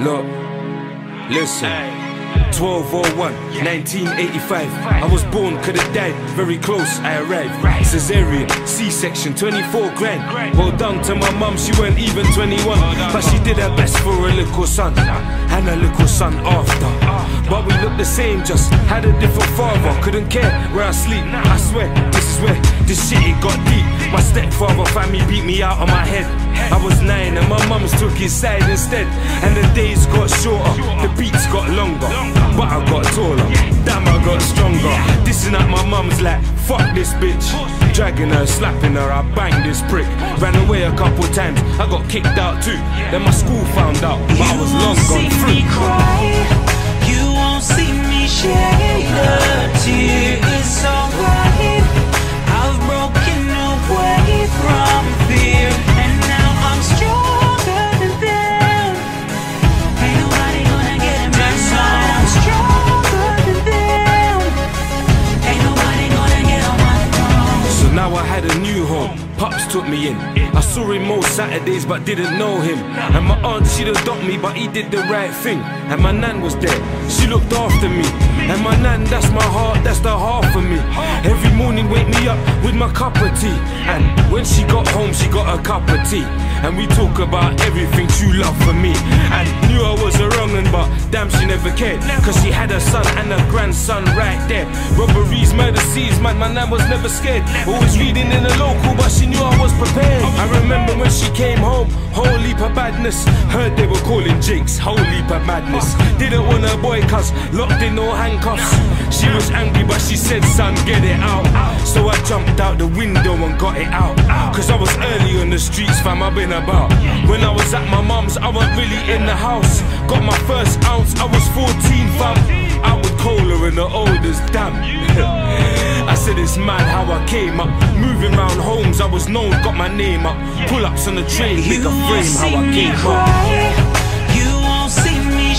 Look, listen. 1201, 1985. I was born, could have died. Very close, I arrived. Caesarean, C section, 24 grand. Well done to my mum, she weren't even 21. But she did her best little son. And her little son after. But we looked the same, just had a different father. Couldn't care where I sleep. I swear, this is where this shit it got deep. My stepfather family beat me out of my head. I was nine and my mums took his side instead. And the days got shorter, mum's like, fuck this bitch. Dragging her, slapping her, I banged this prick. Ran away a couple times, I got kicked out too. Then my school found out, but I was long gone through. Took me in. I saw him most Saturdays but didn't know him. And my aunt, she'd adopt me, but he did the right thing. And my nan was there. She looked after me. And my nan, that's my heart, that's the heart for me. Every morning, wake me up with my cup of tea. And when she got home, she got a cup of tea. And we talk about everything true love for me. And knew I was a wrong un, but damn, she never cared. Cause she had a son and a grandson right there. Robberies, murder scenes, man, my nan was never scared. Always reading in the local, but she knew I was prepared. I remember when she came home, whole heap of badness. Heard they were calling Jinx, whole heap of madness. Didn't want her boy, cause locked in no handcuffs. She was angry, but she said, son, get it out. So I jumped out the window and got it out. Cause I was early the streets, fam, I've been about. When I was at my mum's, I wasn't really in the house. Got my first ounce, I was 14, fam. Out with cola and the oldest, damn. I said it's mad how I came up. Moving round homes, I was known, got my name up. Pull ups on the train, make a frame how I came up. You won't see me